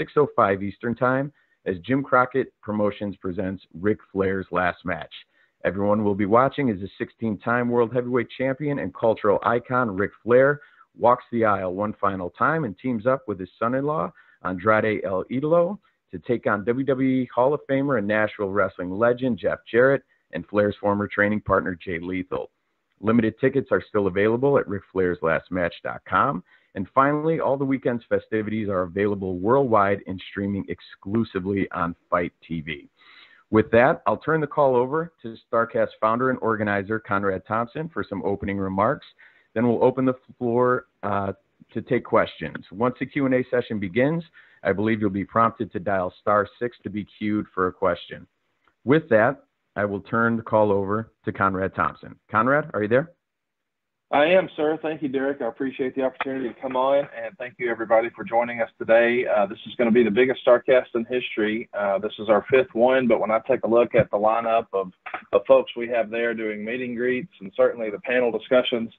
6.05 Eastern Time as Jim Crockett Promotions presents Ric Flair's last match. Everyone will be watching as the 16 time World Heavyweight Champion and cultural icon Ric Flair walks the aisle one final time and teams up with his son in law, Andrade El Idolo, to take on WWE Hall of Famer and Nashville wrestling legend Jeff Jarrett and Flair's former training partner Jay Lethal. Limited tickets are still available at RicFlairsLastMatch.com. And finally, all the weekend's festivities are available worldwide and streaming exclusively on FITE TV. With that, I'll turn the call over to StarCast founder and organizer Conrad Thompson for some opening remarks. Then we'll open the floor uh, to take questions. Once the Q&A session begins, I believe you'll be prompted to dial star six to be queued for a question. With that, I will turn the call over to Conrad Thompson. Conrad, are you there? I am, sir. Thank you, Derek. I appreciate the opportunity to come on, and thank you, everybody, for joining us today. Uh, this is going to be the biggest StarCast in history. Uh, this is our fifth one, but when I take a look at the lineup of, of folks we have there doing meet and greets and certainly the panel discussions,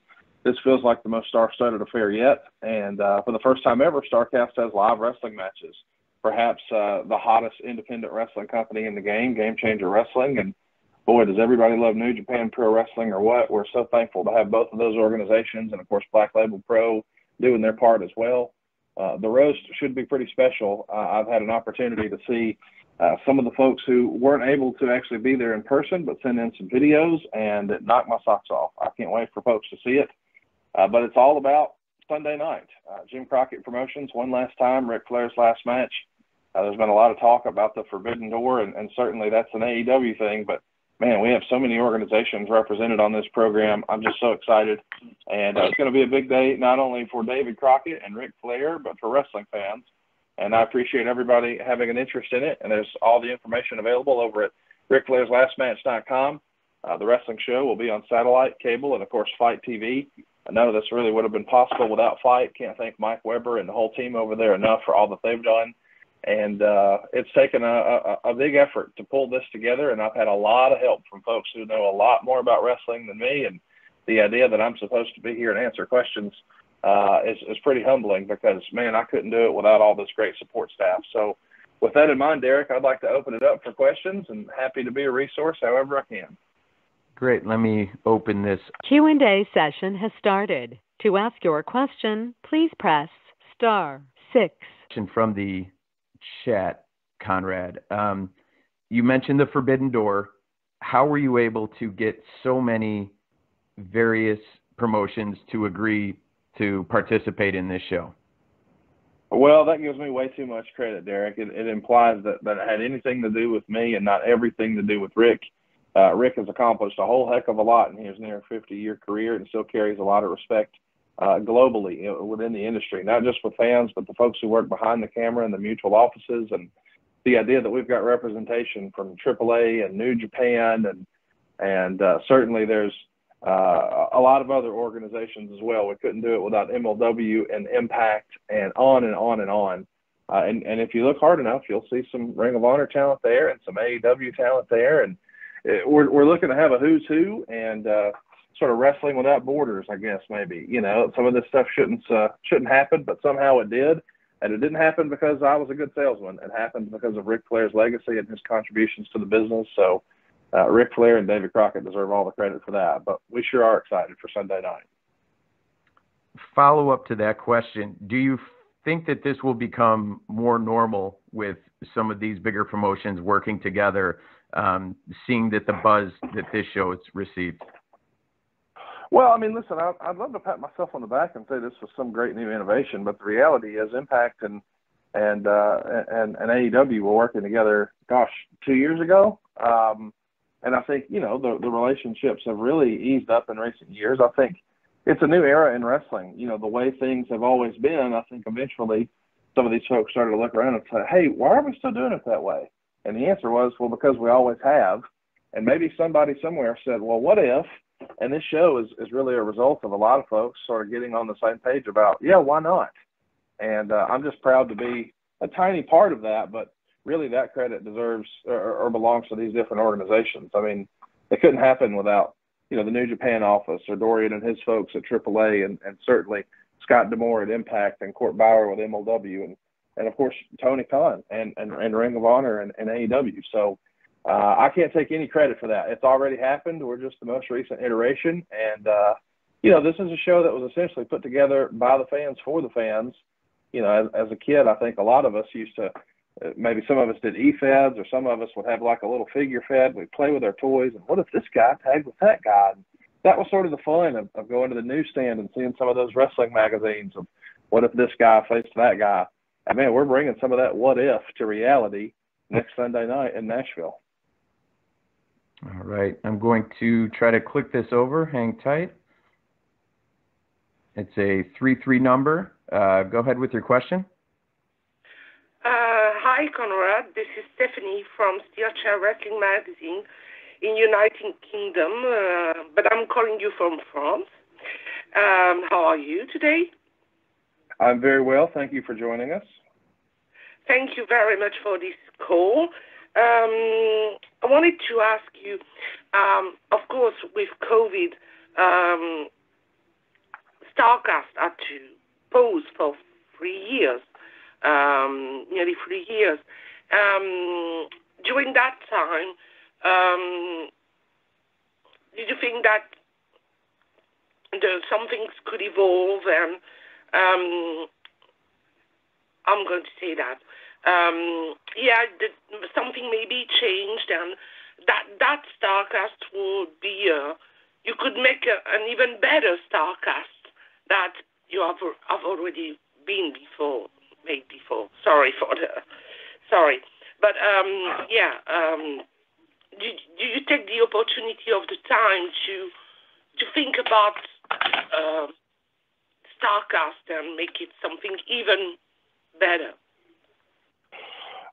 this feels like the most star-studded affair yet. And uh, for the first time ever, StarCast has live wrestling matches. Perhaps uh, the hottest independent wrestling company in the game, Game Changer Wrestling, and boy, does everybody love New Japan Pro Wrestling or what? We're so thankful to have both of those organizations, and of course, Black Label Pro doing their part as well. Uh, the roast should be pretty special. Uh, I've had an opportunity to see uh, some of the folks who weren't able to actually be there in person, but send in some videos, and it knocked my socks off. I can't wait for folks to see it. Uh, but it's all about Sunday night. Uh, Jim Crockett Promotions, one last time, Ric Flair's last match. Uh, there's been a lot of talk about the Forbidden Door, and, and certainly that's an AEW thing, but man, we have so many organizations represented on this program. I'm just so excited. And uh, it's going to be a big day, not only for David Crockett and Ric Flair, but for wrestling fans. And I appreciate everybody having an interest in it. And there's all the information available over at RicFlairsLastMatch.com. Uh, the wrestling show will be on satellite, cable, and of course, FITE TV. None of this really would have been possible without FITE. Can't thank Mike Weber and the whole team over there enough for all that they've done and uh, it's taken a, a, a big effort to pull this together. And I've had a lot of help from folks who know a lot more about wrestling than me, and the idea that I'm supposed to be here and answer questions uh, is, is pretty humbling because man, I couldn't do it without all this great support staff. So. With that in mind, Derek, I'd like to open it up for questions and happy to be a resource however I can. Great. Let me open this. Q&A session has started. To ask your question, please press star six. From the chat, Conrad. Um, you mentioned the Forbidden Door. How were you able to get so many various promotions to agree to participate in this show? Well, that gives me way too much credit, Derek. It, it implies that, that it had anything to do with me and not everything to do with Ric. Uh, Ric has accomplished a whole heck of a lot in his near 50 year career and still carries a lot of respect uh, globally you know, within the industry, not just with fans, but the folks who work behind the camera in the mutual offices, and the idea that we've got representation from AAA and New Japan, and and uh, certainly there's uh, a lot of other organizations as well. We couldn't do it without MLW and Impact, and on and on and on. Uh, and and if you look hard enough, you'll see some Ring of Honor talent there and some AEW talent there, and it, we're we're looking to have a who's who and uh, sort of wrestling without borders, I guess maybe. You know, some of this stuff shouldn't uh, shouldn't happen, but somehow it did, and it didn't happen because I was a good salesman. It happened because of Ric Flair's legacy and his contributions to the business. So, uh, Ric Flair and David Crockett deserve all the credit for that. But we sure are excited for Sunday night. Follow up to that question: Do you think that this will become more normal with some of these bigger promotions working together, um, seeing that the buzz that this show has received? Well, I mean, listen, I, I'd love to pat myself on the back and say this was some great new innovation, but the reality is, Impact and and uh, and, and AEW were working together. Gosh, two years ago, um, and I think you know the the relationships have really eased up in recent years. I think it's a new era in wrestling. You know, the way things have always been. I think eventually some of these folks started to look around and say, "Hey, why are we still doing it that way?" And the answer was, "Well, because we always have." And maybe somebody somewhere said, "Well, what if?" And this show is, is really a result of a lot of folks sort of getting on the same page about, yeah, why not? And uh, I'm just proud to be a tiny part of that, but really that credit deserves or, or belongs to these different organizations. I mean, it couldn't happen without, you know, the New Japan office or Dorian and his folks at AAA and, and certainly Scott D'Amore at Impact and Court Bauer with MLW. And and of course Tony Khan and and, and Ring of Honor and, and AEW. So uh, I can't take any credit for that. It's already happened. We're just the most recent iteration, and uh, you know this is a show that was essentially put together by the fans for the fans. You know, as, as a kid, I think a lot of us used to. Uh, maybe some of us did e-feds, or some of us would have like a little figure fed. We'd play with our toys, and what if this guy tagged with that guy? And that was sort of the fun of, of going to the newsstand and seeing some of those wrestling magazines of what if this guy faced that guy. And man, we're bringing some of that what if to reality next Sunday night in Nashville. All right, I'm going to try to click this over. Hang tight. It's a 3 3 number. Uh, go ahead with your question. Uh, hi, Conrad. This is Stephanie from Steel Chair Wrestling Magazine in United Kingdom, uh, but I'm calling you from France. Um, how are you today? I'm very well. Thank you for joining us. Thank you very much for this call. Um, I wanted to ask you, um, of course, with COVID, um, StarCast had to pause for three years, um, nearly three years. Um, during that time, um, did you think that the, some things could evolve and um, I'm going to say that um, yeah, the, something maybe changed and that that Starcast would be uh, you could make a, an even better Starcast that you have, have already been before made before. Sorry for the sorry, but um, yeah. Um, do, do you take the opportunity of the time to to think about uh, Starcast and make it something even better?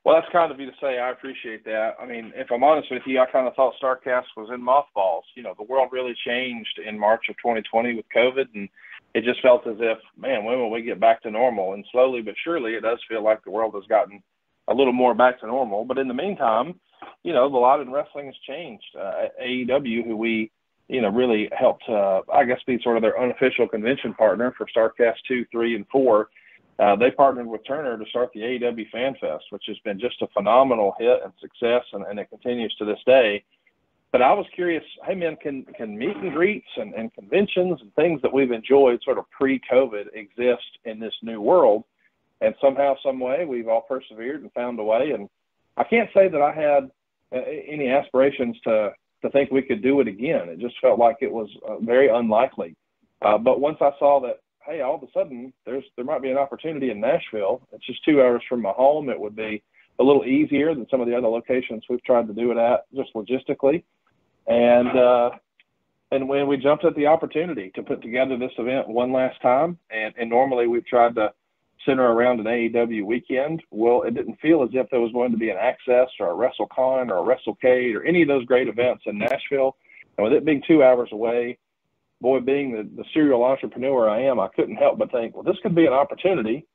Well, that's kind of you to say. I appreciate that. I mean, if I'm honest with you, I kind of thought Starcast was in mothballs. You know, the world really changed in March of 2020 with COVID, and it just felt as if, man, when will we get back to normal? And slowly but surely, it does feel like the world has gotten a little more back to normal. But in the meantime, you know, the lot in wrestling has changed. Uh, AEW, who we, you know, really helped, uh, I guess, be sort of their unofficial convention partner for Starcast two, three, and four. Uh, they partnered with Turner to start the AEW Fan Fest, which has been just a phenomenal hit and success, and, and it continues to this day. But I was curious, hey man, can can meet and greets and, and conventions and things that we've enjoyed sort of pre-COVID exist in this new world? And somehow, some way, we've all persevered and found a way. And I can't say that I had uh, any aspirations to to think we could do it again. It just felt like it was uh, very unlikely. Uh, but once I saw that, hey, all of a sudden there's there might be an opportunity in Nashville. It's just two hours from my home. It would be a little easier than some of the other locations we've tried to do it at, just logistically. And uh, and when we jumped at the opportunity to put together this event one last time, and, and normally we've tried to center around an AEW weekend. Well, it didn't feel as if there was going to be an Access or a WrestleCon or a WrestleCade or any of those great events in Nashville. And with it being two hours away, boy, being the, the serial entrepreneur I am, I couldn't help but think, well, this could be an opportunity.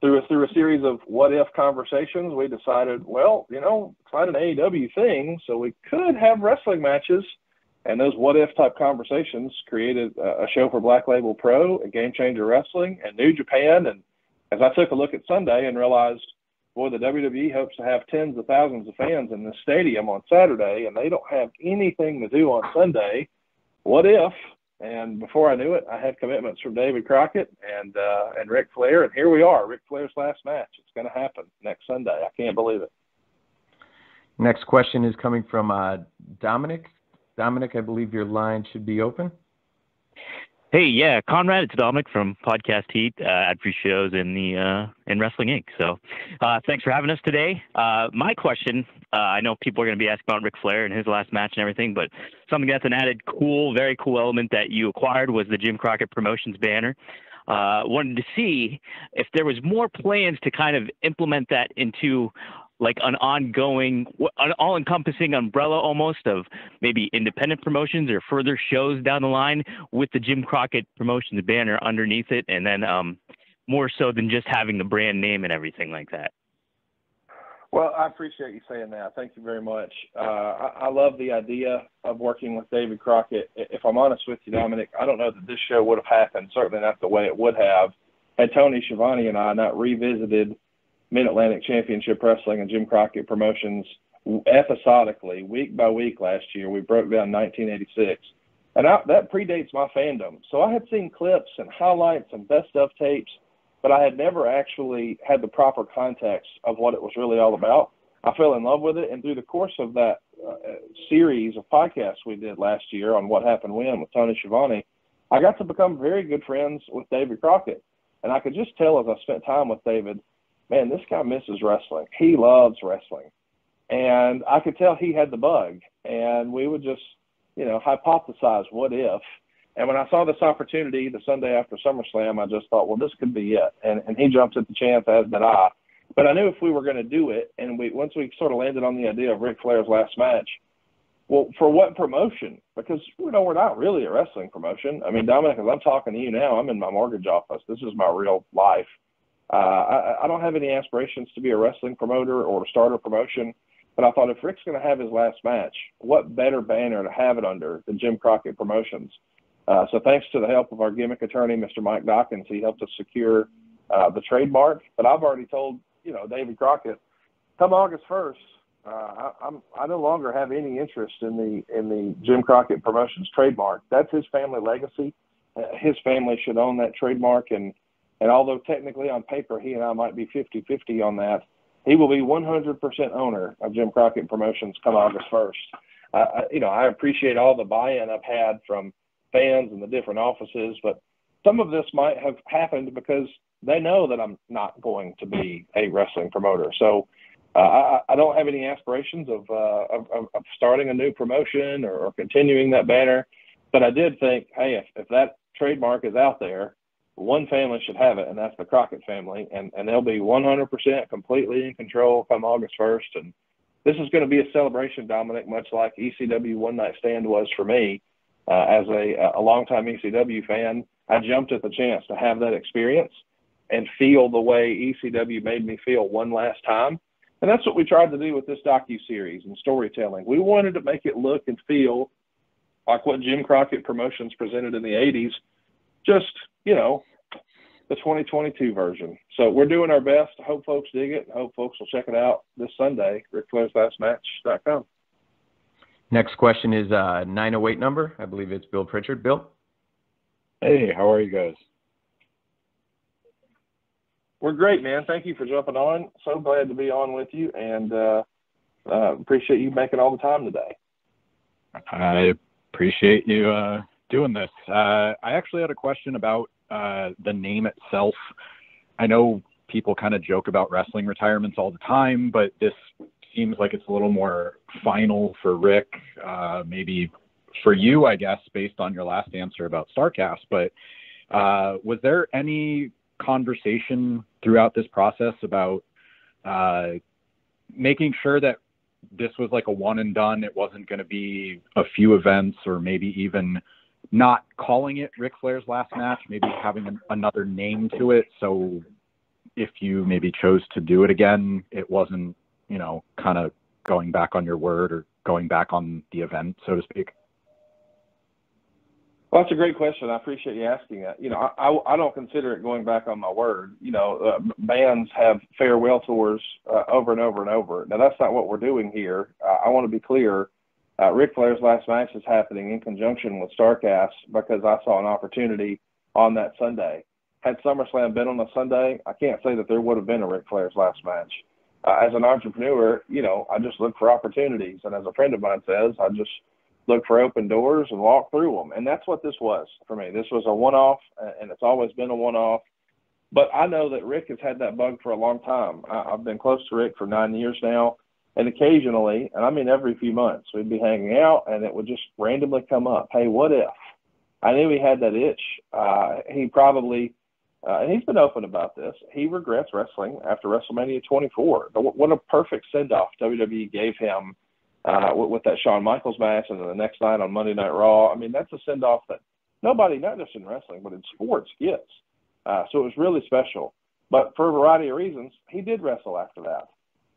Through a, through a series of what if conversations, we decided, well, you know, it's not an AEW thing, so we could have wrestling matches. And those what if type conversations created a, show for Black Label Pro, a Game Changer Wrestling, and New Japan, and as I took a look at Sunday and realized, boy, the WWE hopes to have tens of thousands of fans in this stadium on Saturday, and they don't have anything to do on Sunday. What if? And before I knew it, I had commitments from David Crockett and uh, and Ric Flair, and here we are, Ric Flair's last match. It's going to happen next Sunday. I can't believe it. Next question is coming from uh, Dominic. Dominic, I believe your line should be open. Hey, yeah, Conrad, it's Dominic from Podcast Heat, uh, ad free shows in the uh, in Wrestling Inc. So, uh, thanks for having us today. Uh, my question, uh, I know people are going to be asking about Ric Flair and his last match and everything, but something that's an added cool, very cool element that you acquired was the Jim Crockett Promotions banner. Uh, wanted to see if there was more plans to kind of implement that into like an ongoing, an all-encompassing umbrella almost of maybe independent promotions or further shows down the line with the Jim Crockett Promotions banner underneath it, and then um, more so than just having the brand name and everything like that. Well, I appreciate you saying that. Thank you very much. Uh, I, I love the idea of working with David Crockett. If I'm honest with you, Dominic, I don't know that this show would have happened. Certainly not the way it would have had Tony Schiavone and I not revisited Mid Atlantic Championship Wrestling and Jim Crockett Promotions episodically, week by week last year. We broke down 1986. And I, that predates my fandom. So I had seen clips and highlights and best of tapes, but I had never actually had the proper context of what it was really all about. I fell in love with it. And through the course of that uh, series of podcasts we did last year on What Happened When with Tony Schiavone, I got to become very good friends with David Crockett. And I could just tell as I spent time with David, man, this guy misses wrestling. He loves wrestling. And I could tell he had the bug. And we would just, you know, hypothesize what if. And when I saw this opportunity the Sunday after SummerSlam, I just thought, well, this could be it. And, and he jumped at the chance, as did I. But I knew if we were going to do it, and we once we sort of landed on the idea of Ric Flair's last match, well, for what promotion? Because you know we're not really a wrestling promotion. I mean, Dominic, as I'm talking to you now, I'm in my mortgage office. This is my real life. Uh, I, I don't have any aspirations to be a wrestling promoter or start a promotion. But I thought if Ric's going to have his last match, what better banner to have it under than Jim Crockett Promotions? Uh, so thanks to the help of our gimmick attorney, Mr. Mike Dawkins, he helped us secure uh, the trademark. But I've already told you know David Crockett, come August first, uh, I, I'm I no longer have any interest in the in the Jim Crockett Promotions trademark. That's his family legacy. Uh, his family should own that trademark, and and although technically on paper he and I might be 50-50 on that, he will be 100% owner of Jim Crockett Promotions come August 1st. Uh, you know, I appreciate all the buy-in I've had from fans and the different offices, but some of this might have happened because they know that I'm not going to be a wrestling promoter. So uh, I, I, don't have any aspirations of, uh, of, of starting a new promotion or, or, continuing that banner. But I did think, hey, if, if that trademark is out there, one family should have it, and that's the Crockett family, and, and they'll be 100% completely in control come August 1st. And this is going to be a celebration, Dominic, much like ECW One Night Stand was for me. Uh, as a, a longtime ECW fan, I jumped at the chance to have that experience and feel the way ECW made me feel one last time. And that's what we tried to do with this docu series and storytelling. We wanted to make it look and feel like what Jim Crockett Promotions presented in the 80s, just, you know, the 2022 version. So we're doing our best. I hope folks dig it. I hope folks will check it out this Sunday, RicFlairsLastMatch.com. Next question is uh, 908 number. I believe it's Bill Pritchard. Bill? Hey, how are you guys? We're great, man. Thank you for jumping on. So glad to be on with you, and uh, uh, appreciate you making all the time today. I appreciate you uh, doing this. Uh, I actually had a question about uh, the name itself. I know people kind of joke about wrestling retirements all the time, but this seems like it's a little more final for Ric, uh, maybe for you, I guess, based on your last answer about Starcast. But was there any conversation throughout this process about uh, making sure that this was like a one and done. It wasn't going to be a few events or maybe even not calling it Ric Flair's last match, maybe having an, another name to it. So if you maybe chose to do it again, it wasn't, you know, kind of going back on your word or going back on the event, so to speak. Well, that's a great question. I appreciate you asking that. You know, I, I don't consider it going back on my word. You know, uh, bands have farewell tours uh, over and over and over. Now, that's not what we're doing here. Uh, I want to be clear. Uh, Ric Flair's last match is happening in conjunction with Starcast because I saw an opportunity on that Sunday. Had SummerSlam been on a Sunday, I can't say that there would have been a Ric Flair's last match. Uh, as an entrepreneur, you know, I just look for opportunities. And as a friend of mine says, I just – look for open doors and walk through them. And that's what this was for me. This was a one off, and it's always been a one off. But I know that Ric has had that bug for a long time. I, I've been close to Ric for nine years now. And occasionally, and I mean every few months, we'd be hanging out and it would just randomly come up. Hey, what if? I knew he had that itch. Uh, he probably, uh, and he's been open about this. He regrets wrestling after WrestleMania 24. What a perfect send off WWE gave him uh, with, with that Shawn Michaels match, and then the next night on Monday Night Raw. I mean, that's a send off that nobody, not just in wrestling, but in sports, gets. Uh, so it was really special. But for a variety of reasons, he did wrestle after that.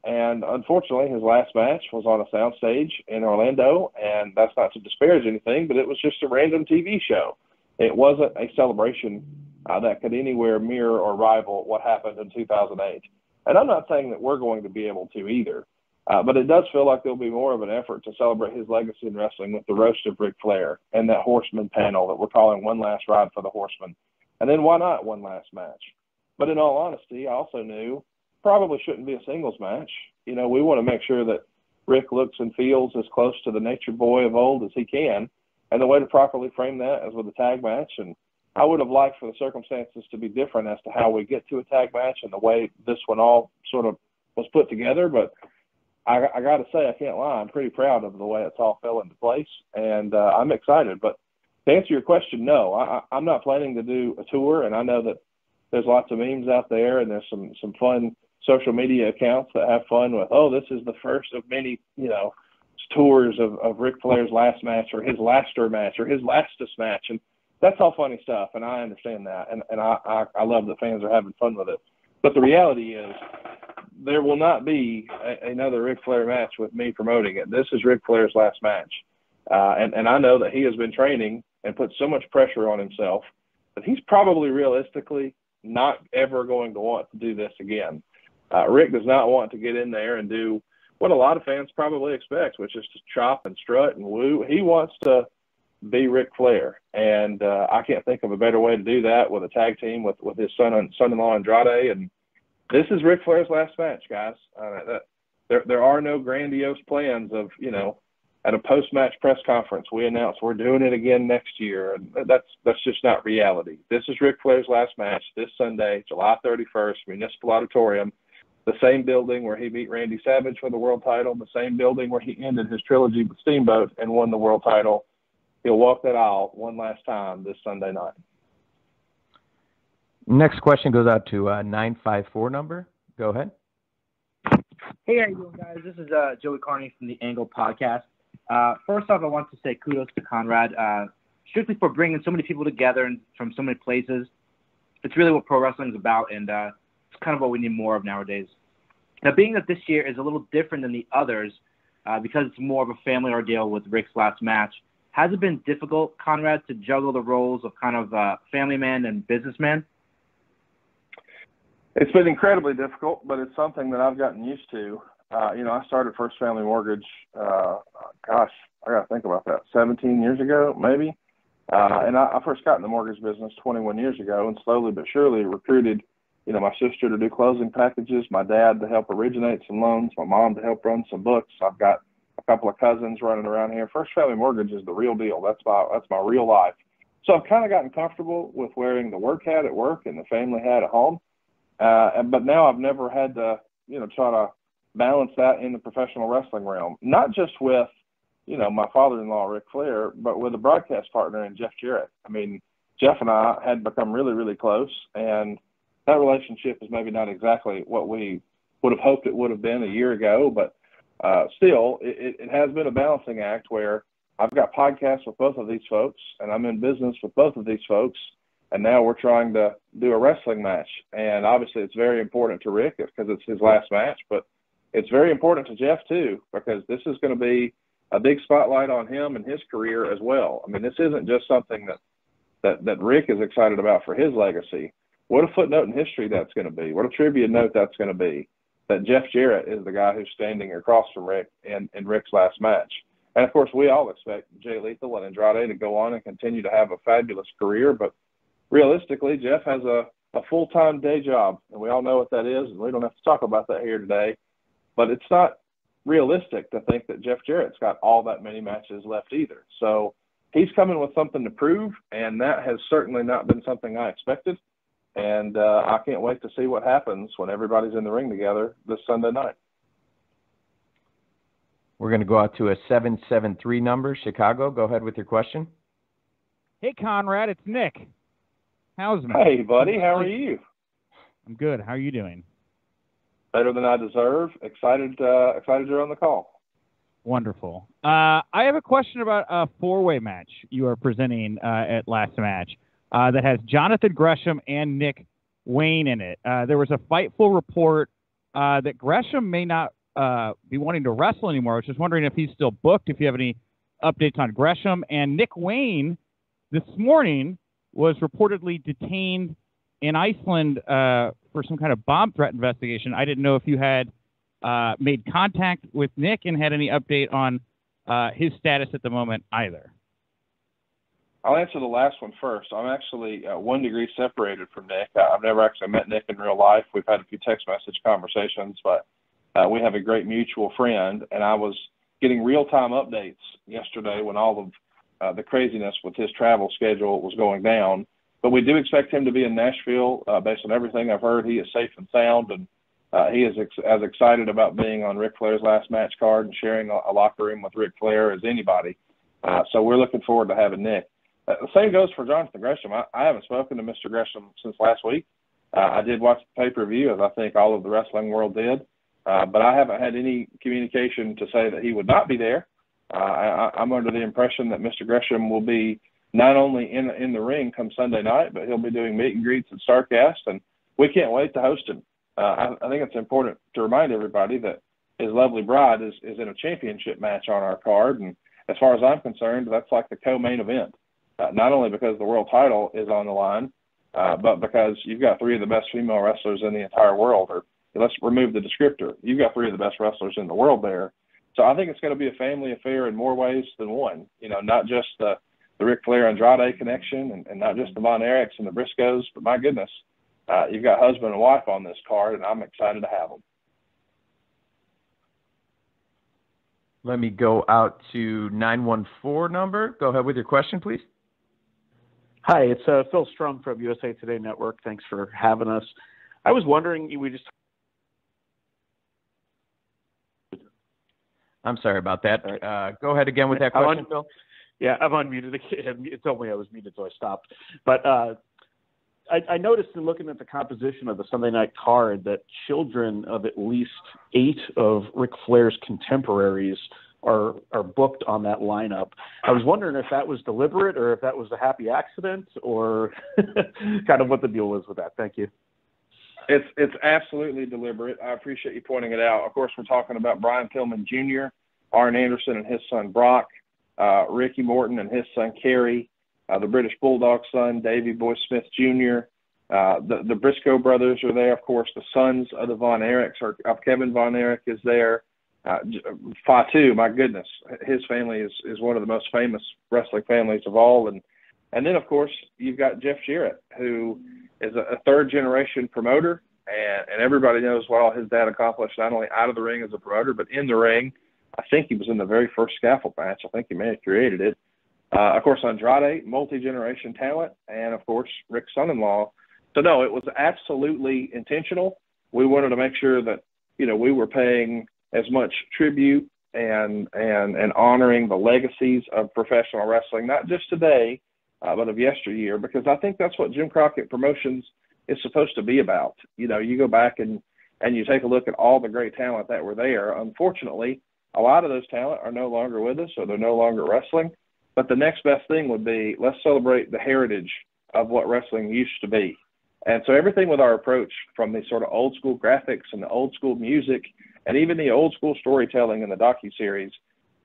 And unfortunately, his last match was on a soundstage in Orlando, and that's not to disparage anything, but it was just a random TV show. It wasn't a celebration uh, that could anywhere mirror or rival what happened in 2008. And I'm not saying that we're going to be able to either, uh, but it does feel like there'll be more of an effort to celebrate his legacy in wrestling with the roast of Ric Flair and that Horseman panel that we're calling One Last Ride for the Horseman. And then why not one last match? But in all honesty, I also knew probably shouldn't be a singles match. You know, we want to make sure that Ric looks and feels as close to the nature boy of old as he can. And the way to properly frame that is with a tag match. And I would have liked for the circumstances to be different as to how we get to a tag match and the way this one all sort of was put together. But I, I got to say, I can't lie, I'm pretty proud of the way it's all fell into place, and uh, I'm excited. But to answer your question, no, I, I'm not planning to do a tour, and I know that there's lots of memes out there, and there's some some fun social media accounts that have fun with, oh, this is the first of many, you know, tours of, of Ric Flair's last match or his laster match or his lastest match. And that's all funny stuff. And I understand that. And, and I, I, I love that fans are having fun with it. But the reality is there will not be a, another Ric Flair match with me promoting it. This is Ric Flair's last match. Uh, and, and I know that he has been training and put so much pressure on himself that he's probably realistically not ever going to want to do this again. Uh, Ric does not want to get in there and do what a lot of fans probably expect, which is to chop and strut and woo. He wants to be Ric Flair, and uh, I can't think of a better way to do that with a tag team with with his son and son-in-law Andrade. And this is Ric Flair's last match, guys. Uh, that, there there are no grandiose plans of you know at a post-match press conference we announce we're doing it again next year, and that's that's just not reality. This is Ric Flair's last match this Sunday, July 31st, Municipal Auditorium the same building where he beat Randy Savage for the world title, the same building where he ended his trilogy with Steamboat and won the world title. He'll walk that aisle one last time this Sunday night. Next question goes out to uh, 954 number. Go ahead. Hey, how you doing, guys? This is uh, Joey Carney from the Angle Podcast. Uh, first off, I want to say kudos to Conrad, uh, strictly for bringing so many people together and from so many places. It's really what pro wrestling is about, and uh, kind of what we need more of nowadays. Now, being that this year is a little different than the others, uh, because it's more of a family ordeal with Ric's last match, has it been difficult, Conrad, to juggle the roles of kind of uh, family man and businessman? It's been incredibly difficult, but it's something that I've gotten used to. Uh, you know, I started First Family Mortgage, uh, gosh, I got to think about that, 17 years ago, maybe. Uh, and I, I first got in the mortgage business 21 years ago and slowly but surely recruited you know, my sister to do closing packages, my dad to help originate some loans, my mom to help run some books. I've got a couple of cousins running around here. First Family Mortgage is the real deal. That's my that's my real life. So I've kind of gotten comfortable with wearing the work hat at work and the family hat at home. Uh, but now I've never had to, you know, try to balance that in the professional wrestling realm. Not just with, you know, my father-in-law Ric Flair, but with a broadcast partner in Jeff Jarrett. I mean, Jeff and I had become really, really close, and that relationship is maybe not exactly what we would have hoped it would have been a year ago, but uh, still, it, it has been a balancing act where I've got podcasts with both of these folks, and I'm in business with both of these folks, and now we're trying to do a wrestling match. And obviously, it's very important to Ric because it's his last match, but it's very important to Jeff too because this is going to be a big spotlight on him and his career as well. I mean, this isn't just something that that that Ric is excited about for his legacy what a footnote in history that's going to be. What a trivia note that's going to be. That Jeff Jarrett is the guy who's standing across from Ric in, in Ric's last match. And of course, we all expect Jay Lethal and Andrade to go on and continue to have a fabulous career. But realistically, Jeff has a, a full time day job, and we all know what that is, and we don't have to talk about that here today. But it's not realistic to think that Jeff Jarrett's got all that many matches left either. So he's coming with something to prove, and that has certainly not been something I expected and uh, I can't wait to see what happens when everybody's in the ring together this Sunday night. We're going to go out to a 773 number, Chicago. Go ahead with your question. Hey, Conrad, it's Nick. How's me? Hey, buddy, how are you? I'm good. How are you doing? Better than I deserve. Excited, uh, excited you're on the call. Wonderful. Uh, I have a question about a four-way match you are presenting uh, at last match uh, that has Jonathan Gresham and Nick Wayne in it. Uh, there was a Fightful report uh, that Gresham may not uh, be wanting to wrestle anymore. I was just wondering if he's still booked, if you have any updates on Gresham. And Nick Wayne this morning was reportedly detained in Iceland uh, for some kind of bomb threat investigation. I didn't know if you had made contact with Nick and had any update on his status at the moment either. I'll answer the last one first. I'm actually uh, one degree separated from Nick. I've never actually met Nick in real life. We've had a few text message conversations, but uh, we have a great mutual friend, and I was getting real time updates yesterday when all of uh, the craziness with his travel schedule was going down. But we do expect him to be in Nashville. Uh, based on everything I've heard, he is safe and sound, and uh, he is ex- as excited about being on Ric Flair's last match card and sharing a, a locker room with Ric Flair as anybody. Uh, so we're looking forward to having Nick. Uh, the same goes for Jonathan Gresham. I, I haven't spoken to Mr. Gresham since last week. Uh, I did watch the pay per view, as I think all of the wrestling world did, uh, but I haven't had any communication to say that he would not be there. Uh, I, I'm under the impression that Mr. Gresham will be not only in in the ring come Sunday night, but he'll be doing meet and greets at Starcast, and we can't wait to host him. Uh, I, I think it's important to remind everybody that his lovely bride is is in a championship match on our card, and as far as I'm concerned, that's like the co-main event uh, not only because the world title is on the line, uh, but because you've got three of the best female wrestlers in the entire world. Or let's remove the descriptor. You've got three of the best wrestlers in the world there. So I think it's going to be a family affair in more ways than one. You know, not just the the Ric Flair Andrade connection, and, and not just the Von Erichs and the Briscoes, but my goodness, uh, you've got husband and wife on this card, and I'm excited to have them. Let me go out to 914 number. Go ahead with your question, please. Hi, it's uh, Phil Strum from USA Today Network. Thanks for having us. I was wondering, we just. I'm sorry about that. Uh, go ahead again with that question, I'm, Phil. Yeah, I'm unmuted. It told me I was muted, so I stopped. But uh, I, I noticed in looking at the composition of the Sunday night card that children of at least eight of Ric Flair's contemporaries are are booked on that lineup. I was wondering if that was deliberate or if that was a happy accident or kind of what the deal was with that. Thank you. It's it's absolutely deliberate. I appreciate you pointing it out. Of course, we're talking about Brian Pillman Jr., Arn Anderson and his son Brock, uh, Ricky Morton and his son Kerry, uh, the British Bulldog son Davey Boy Smith Jr. Uh, the the Briscoe brothers are there. Of course, the sons of the Von Erichs are of Kevin Von Erich is there. Uh, Fatu, my goodness, his family is is one of the most famous wrestling families of all, and and then of course you've got Jeff Jarrett, who is a, a third generation promoter, and and everybody knows what all his dad accomplished not only out of the ring as a promoter, but in the ring. I think he was in the very first scaffold match. I think he may have created it. Uh, of course, Andrade, multi generation talent, and of course Ric's son-in-law. So no, it was absolutely intentional. We wanted to make sure that you know we were paying as much tribute and and and honoring the legacies of professional wrestling, not just today, uh, but of yesteryear, because I think that's what Jim Crockett Promotions is supposed to be about. You know, you go back and and you take a look at all the great talent that were there. Unfortunately, a lot of those talent are no longer with us, or they're no longer wrestling. But the next best thing would be let's celebrate the heritage of what wrestling used to be. And so everything with our approach, from the sort of old school graphics and the old school music and even the old school storytelling in the docu series,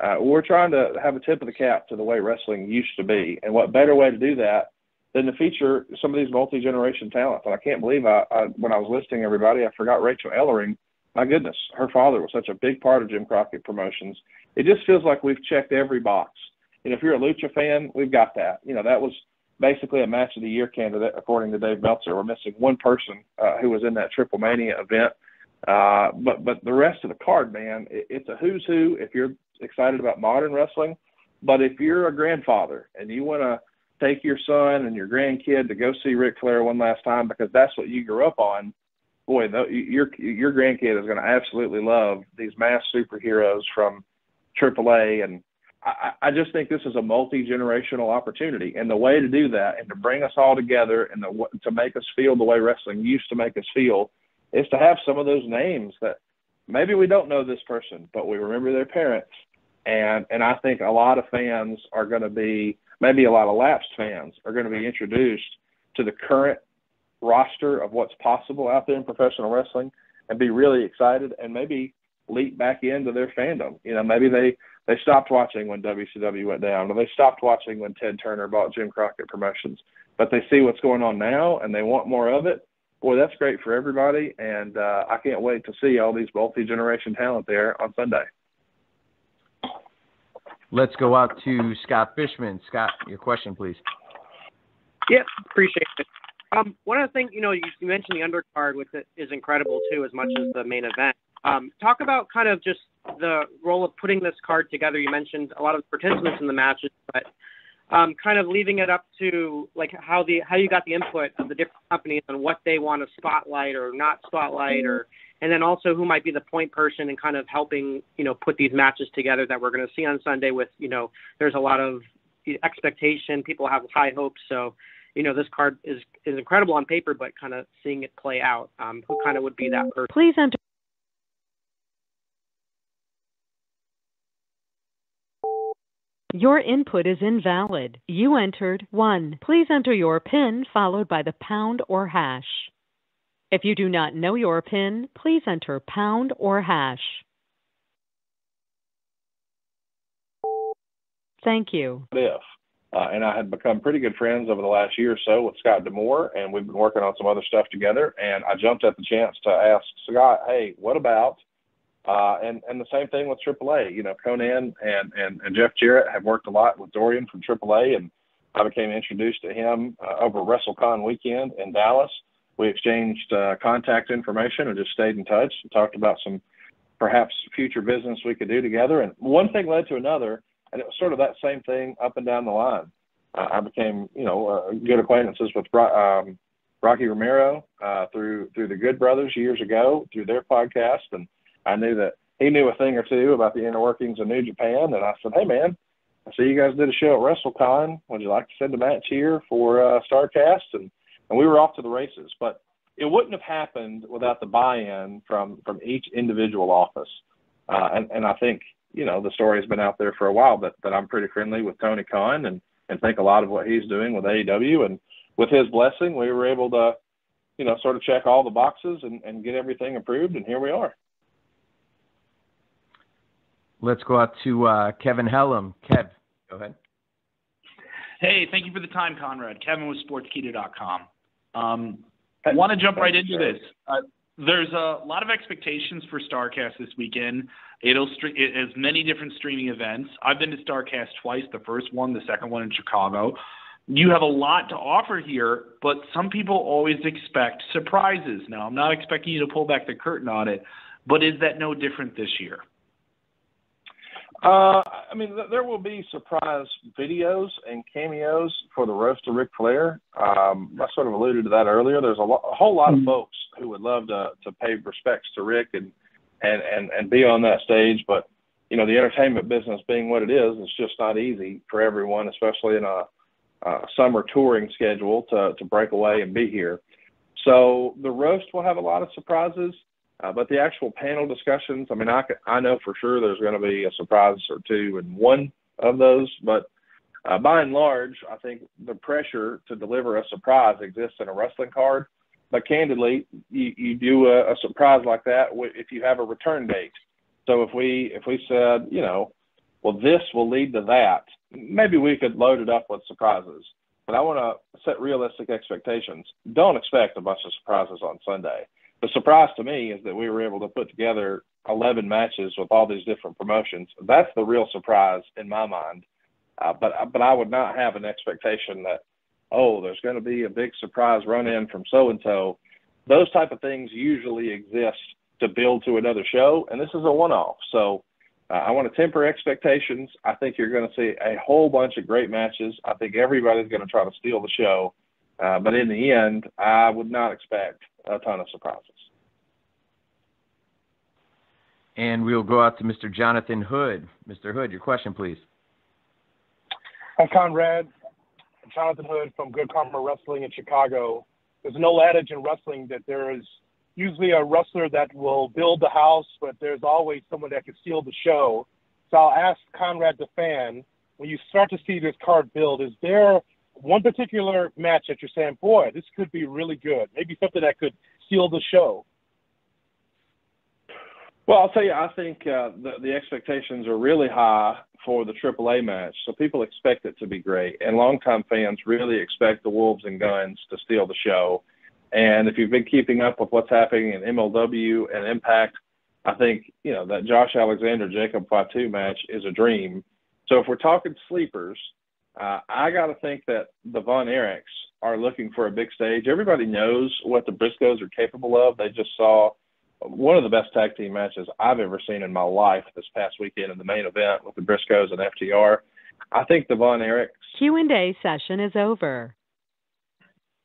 uh, we're trying to have a tip of the cap to the way wrestling used to be. And what better way to do that than to feature some of these multi generation talents? And I can't believe I, I, when I was listing everybody, I forgot Rachel Ellering. My goodness, her father was such a big part of Jim Crockett Promotions. It just feels like we've checked every box. And if you're a lucha fan, we've got that. You know, that was basically a match of the year candidate, according to Dave Meltzer. We're missing one person uh, who was in that Triple Mania event uh, but but the rest of the card, man, it, it's a who's who. If you're excited about modern wrestling, but if you're a grandfather and you want to take your son and your grandkid to go see Ric Flair one last time because that's what you grew up on, boy, the, your your grandkid is going to absolutely love these mass superheroes from AAA, and I, I just think this is a multi generational opportunity, and the way to do that and to bring us all together and the, to make us feel the way wrestling used to make us feel is to have some of those names that maybe we don't know this person, but we remember their parents. And and I think a lot of fans are going to be maybe a lot of lapsed fans are going to be introduced to the current roster of what's possible out there in professional wrestling and be really excited and maybe leap back into their fandom. You know, maybe they they stopped watching when WCW went down, or they stopped watching when Ted Turner bought Jim Crockett Promotions. but they see what's going on now and they want more of it. Boy, that's great for everybody, and uh, I can't wait to see all these multi-generation talent there on Sunday. Let's go out to Scott Fishman. Scott, your question, please. Yeah, appreciate it. Um, one of the things, you know, you, you mentioned the undercard, which is incredible too, as much as the main event. Um, talk about kind of just the role of putting this card together. You mentioned a lot of the participants in the matches, but um, kind of leaving it up to like how the how you got the input of the different companies on what they want to spotlight or not spotlight, or and then also who might be the point person and kind of helping you know put these matches together that we're going to see on Sunday. With you know, there's a lot of expectation. People have high hopes, so you know this card is is incredible on paper, but kind of seeing it play out. Um, who kind of would be that person? Please enter. Your input is invalid. You entered 1. Please enter your PIN followed by the pound or hash. If you do not know your PIN, please enter pound or hash. Thank you. If. Uh, and I had become pretty good friends over the last year or so with Scott D'Amore, and we've been working on some other stuff together. And I jumped at the chance to ask Scott, hey, what about uh, and and the same thing with AAA. You know, Konnan and and, and Jeff Jarrett have worked a lot with Dorian from AAA, and I became introduced to him uh, over WrestleCon weekend in Dallas. We exchanged uh, contact information and just stayed in touch and talked about some perhaps future business we could do together. And one thing led to another, and it was sort of that same thing up and down the line. Uh, I became, you know, uh, good acquaintances with um, Rocky Romero uh, through through the Good Brothers years ago through their podcast, and I knew that he knew a thing or two about the inner workings of New Japan, and I said, "Hey, man, I see you guys did a show at WrestleCon. Would you like to send a match here for uh, Starcast?" And and we were off to the races. But it wouldn't have happened without the buy-in from from each individual office. Uh, and and I think you know the story has been out there for a while that that I'm pretty friendly with Tony Khan and and think a lot of what he's doing with AEW and with his blessing we were able to you know sort of check all the boxes and, and get everything approved and here we are. Let's go out to uh, Kevin Hellum. Kev, go ahead. Hey, thank you for the time, Conrad. Kevin with Sportskeeda.com. Um, I want to jump right into this. Uh, there's a lot of expectations for Starcast this weekend. It'll stream it has many different streaming events. I've been to Starcast twice. The first one, the second one in Chicago. You have a lot to offer here, but some people always expect surprises. Now, I'm not expecting you to pull back the curtain on it, but is that no different this year? Uh, I mean, th- there will be surprise videos and cameos for the roast of Ric Flair. Um, I sort of alluded to that earlier. There's a, lo- a whole lot of mm-hmm. folks who would love to to pay respects to Ric and and and and be on that stage, but you know, the entertainment business being what it is, it's just not easy for everyone, especially in a, a summer touring schedule, to to break away and be here. So the roast will have a lot of surprises. Uh, but the actual panel discussions, I mean, I, I know for sure there's going to be a surprise or two in one of those, but uh, by and large, I think the pressure to deliver a surprise exists in a wrestling card. But candidly, you, you do a, a surprise like that if you have a return date. So if we if we said, you know, well, this will lead to that, maybe we could load it up with surprises. But I want to set realistic expectations. Don't expect a bunch of surprises on Sunday the surprise to me is that we were able to put together 11 matches with all these different promotions. That's the real surprise in my mind. Uh, but but I would not have an expectation that oh there's going to be a big surprise run in from so and so. Those type of things usually exist to build to another show, and this is a one off. So uh, I want to temper expectations. I think you're going to see a whole bunch of great matches. I think everybody's going to try to steal the show. Uh, but in the end, I would not expect a ton of surprises. And we'll go out to Mr. Jonathan Hood. Mr. Hood, your question, please. Hi, Conrad. Jonathan Hood from Good Karma Wrestling in Chicago. There's an old adage in wrestling that there is usually a wrestler that will build the house, but there's always someone that can steal the show. So I'll ask Conrad the fan, when you start to see this card build, is there one particular match that you're saying, boy, this could be really good? Maybe something that could steal the show. Well, I'll tell you, I think uh, the, the expectations are really high for the AAA match, so people expect it to be great, and longtime fans really expect the Wolves and Guns to steal the show. And if you've been keeping up with what's happening in MLW and Impact, I think you know that Josh Alexander Jacob Fatu match is a dream. So if we're talking sleepers, uh, I got to think that the Von Erichs are looking for a big stage. Everybody knows what the Briscoes are capable of. They just saw one of the best tag team matches I've ever seen in my life this past weekend in the main event with the Briscoes and FTR. I think the Von Erichs Q&A session is over.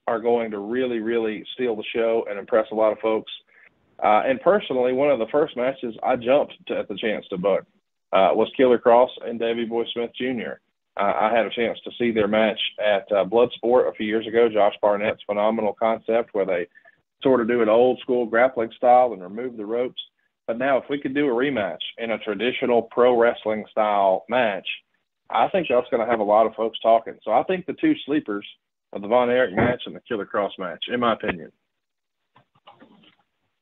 are going to really, really steal the show and impress a lot of folks. Uh, and personally, one of the first matches I jumped to, at the chance to book uh, was Killer Kross and Davey Boy Smith Jr. Uh, I had a chance to see their match at uh, Bloodsport a few years ago. Josh Barnett's phenomenal concept where they sort of do an old school grappling style and remove the ropes. But now, if we could do a rematch in a traditional pro wrestling style match, I think that's going to have a lot of folks talking. So I think the two sleepers are the Von Erich match and the Killer Kross match, in my opinion.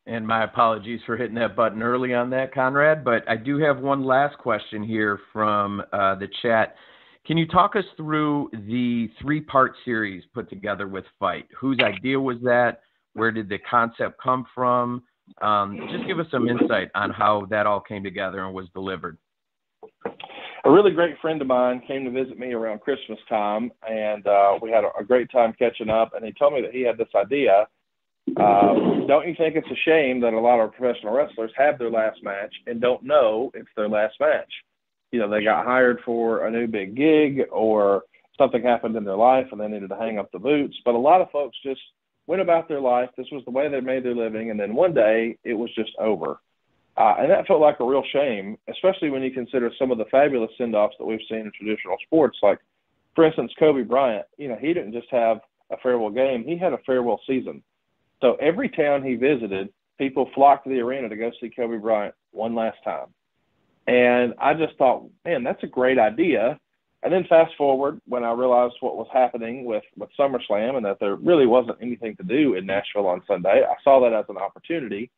And my apologies for hitting that button early on that, Conrad. But I do have one last question here from uh, the chat. Can you talk us through the three part series put together with FITE? Whose idea was that? Where did the concept come from? Um, just give us some insight on how that all came together and was delivered. a really great friend of mine came to visit me around Christmas time, and uh, we had a, great time catching up. And he told me that he had this idea. Uh, don't you think it's a shame that a lot of professional wrestlers have their last match and don't know it's their last match? You know, they got hired for a new big gig or something happened in their life and they needed to hang up the boots. But a lot of folks just went about their life. This was the way they made their living, and then one day it was just over. Uh, and that felt like a real shame, especially when you consider some of the fabulous send offs that we've seen in traditional sports. Like, for instance, Kobe Bryant, you know, he didn't just have a farewell game, he had a farewell season. So every town he visited, people flocked to the arena to go see Kobe Bryant one last time. And I just thought, man, that's a great idea. And then fast forward when I realized what was happening with, with SummerSlam and that there really wasn't anything to do in Nashville on Sunday, I saw that as an opportunity.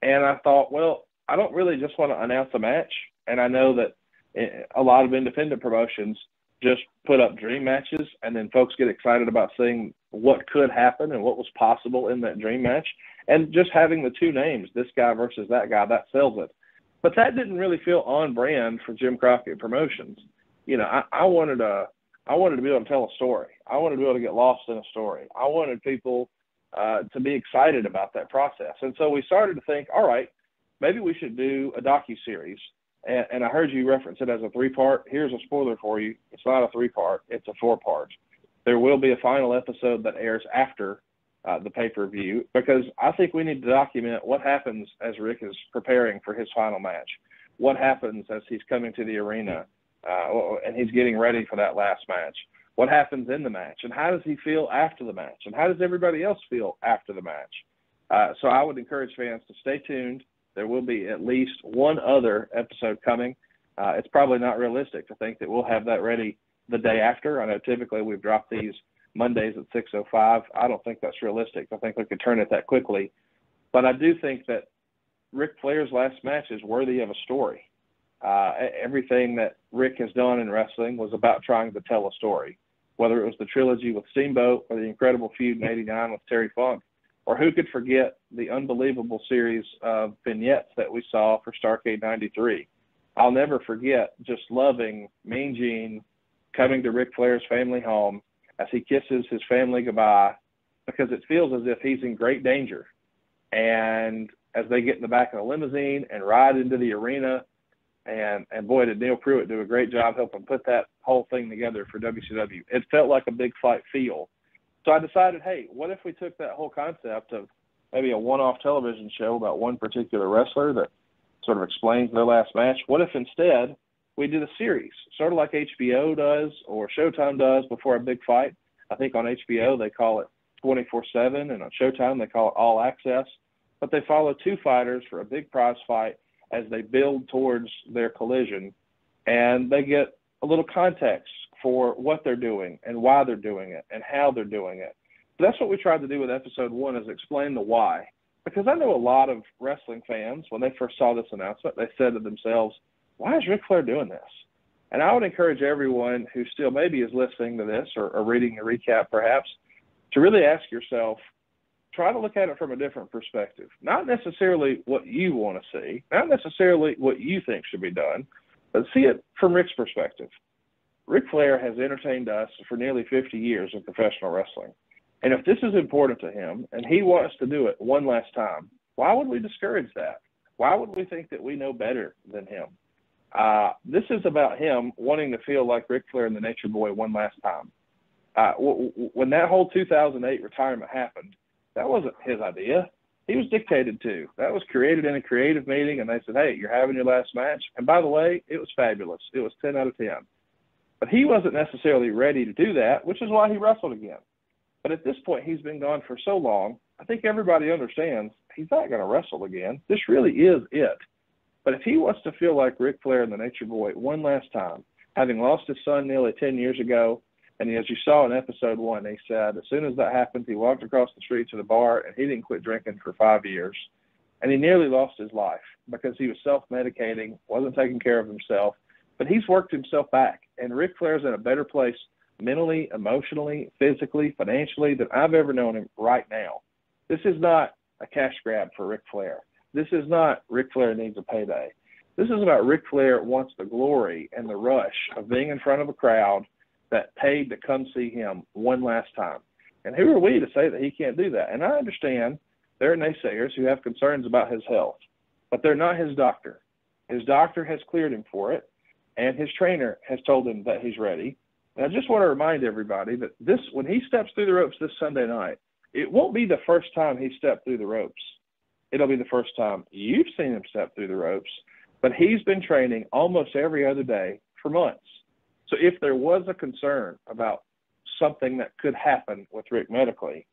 And I thought, well, I don't really just want to announce a match. And I know that eh, a lot of independent promotions just put up dream matches and then folks get excited about seeing what could happen and what was possible in that dream match. And just having the two names, this guy versus that guy, that sells it. But that didn't really feel on brand for Jim Crockett Promotions. You know, I, I wanted to I wanted to be able to tell a story. I wanted to be able to get lost in a story. I wanted people uh, to be excited about that process. And so we started to think, all right, maybe we should do a docu series. And, and I heard you reference it as a three part. Here's a spoiler for you: it's not a three part; it's a four part. There will be a final episode that airs after uh, the pay per view because I think we need to document what happens as Ric is preparing for his final match. What happens as he's coming to the arena uh, and he's getting ready for that last match? What happens in the match? And how does he feel after the match? And how does everybody else feel after the match? Uh, so I would encourage fans to stay tuned. There will be at least one other episode coming. Uh, it's probably not realistic to think that we'll have that ready the day after. I know typically we've dropped these Mondays at 6:05. I don't think that's realistic. I think we could turn it that quickly, but I do think that Ric Flair's last match is worthy of a story. Uh, everything that Ric has done in wrestling was about trying to tell a story, whether it was the trilogy with Steamboat or the incredible feud in '89 with Terry Funk, or who could forget the unbelievable series of vignettes that we saw for Starcade '93. I'll never forget just loving Mean Gene coming to Ric Flair's family home as he kisses his family goodbye because it feels as if he's in great danger. And as they get in the back of the limousine and ride into the arena, and and boy did Neal Pruitt do a great job helping put that whole thing together for WCW. It felt like a big fight feel. So I decided, hey, what if we took that whole concept of maybe a one-off television show about one particular wrestler that sort of explains their last match? What if instead we did a series, sort of like HBO does or Showtime does before a big fight? I think on HBO they call it 24/7, and on Showtime they call it All Access. But they follow two fighters for a big prize fight as they build towards their collision, and they get a little context for what they're doing and why they're doing it and how they're doing it. So that's what we tried to do with episode one is explain the why. because I know a lot of wrestling fans, when they first saw this announcement, they said to themselves, why is Ric Flair doing this? And I would encourage everyone who still maybe is listening to this or, or reading a recap perhaps to really ask yourself, try to look at it from a different perspective. Not necessarily what you want to see, not necessarily what you think should be done, but see it from Ric's perspective. Ric Flair has entertained us for nearly 50 years in professional wrestling. And if this is important to him and he wants to do it one last time, why would we discourage that? Why would we think that we know better than him? Uh, this is about him wanting to feel like Ric Flair and the Nature Boy one last time. Uh, w- w- when that whole 2008 retirement happened, that wasn't his idea. He was dictated to. That was created in a creative meeting, and they said, "Hey, you're having your last match." And by the way, it was fabulous. It was 10 out of 10. But he wasn't necessarily ready to do that, which is why he wrestled again. But at this point, he's been gone for so long. I think everybody understands he's not going to wrestle again. This really is it. But if he wants to feel like Ric Flair and the Nature Boy one last time, having lost his son nearly 10 years ago, and as you saw in episode one, he said as soon as that happened, he walked across the street to the bar and he didn't quit drinking for five years. And he nearly lost his life because he was self medicating, wasn't taking care of himself. But he's worked himself back. And Ric Flair's in a better place mentally, emotionally, physically, financially than I've ever known him right now. This is not a cash grab for Ric Flair. This is not Ric Flair needs a payday. This is about Ric Flair wants the glory and the rush of being in front of a crowd that paid to come see him one last time. And who are we to say that he can't do that? And I understand there are naysayers who have concerns about his health, but they're not his doctor. His doctor has cleared him for it, and his trainer has told him that he's ready. And I just want to remind everybody that this, when he steps through the ropes this Sunday night, it won't be the first time he stepped through the ropes. It'll be the first time you've seen him step through the ropes, but he's been training almost every other day for months. So if there was a concern about something that could happen with Ric medically,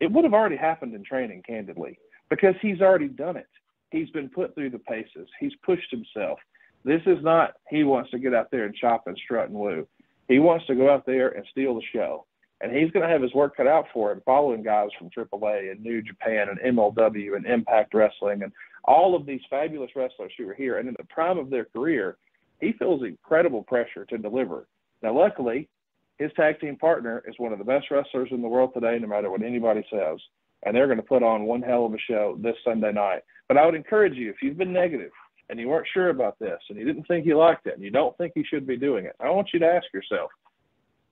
it would have already happened in training, candidly, because he's already done it. He's been put through the paces. He's pushed himself. This is not he wants to get out there and chop and strut and woo. He wants to go out there and steal the show. And he's going to have his work cut out for him, following guys from AAA and New Japan and MLW and Impact Wrestling and all of these fabulous wrestlers who are here. And in the prime of their career, he feels incredible pressure to deliver. Now, luckily, his tag team partner is one of the best wrestlers in the world today, no matter what anybody says. And they're going to put on one hell of a show this Sunday night. But I would encourage you, if you've been negative and you weren't sure about this and you didn't think you liked it and you don't think you should be doing it, I want you to ask yourself,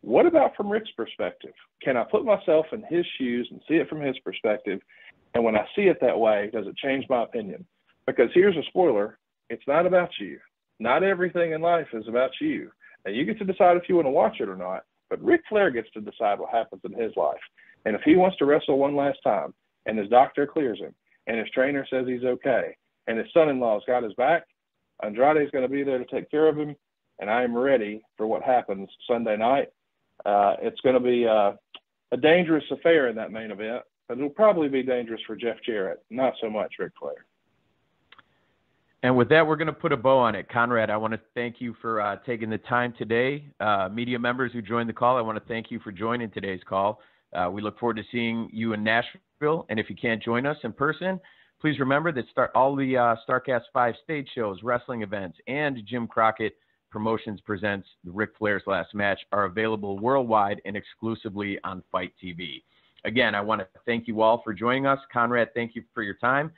what about from Ric's perspective? Can I put myself in his shoes and see it from his perspective? And when I see it that way, does it change my opinion? Because here's a spoiler it's not about you. Not everything in life is about you. And you get to decide if you want to watch it or not. But Ric Flair gets to decide what happens in his life. And if he wants to wrestle one last time and his doctor clears him and his trainer says he's okay and his son in law's got his back, Andrade's going to be there to take care of him. And I am ready for what happens Sunday night. Uh, it's going to be uh, a dangerous affair in that main event, but it'll probably be dangerous for Jeff Jarrett, not so much Ric Flair. And with that, we're going to put a bow on it. Conrad, I want to thank you for uh, taking the time today. Uh, media members who joined the call, I want to thank you for joining today's call. Uh, we look forward to seeing you in Nashville. And if you can't join us in person, please remember that start, all the uh, Starrcast 5 stage shows, wrestling events, and Jim Crockett Promotions presents the Ric Flair's Last Match are available worldwide and exclusively on FITE TV. Again, I want to thank you all for joining us. Conrad, thank you for your time.